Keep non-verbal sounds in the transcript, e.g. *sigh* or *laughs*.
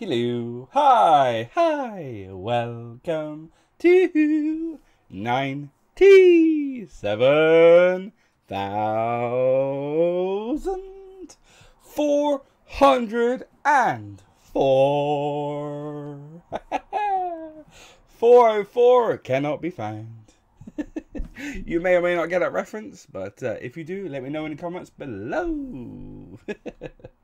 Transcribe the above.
Hello, hi, hi, welcome to ninety-seven thousand four hundred and four. *laughs* Four oh four cannot be found. *laughs* you may or may not get that reference, but uh, if you do, let me know in the comments below. *laughs*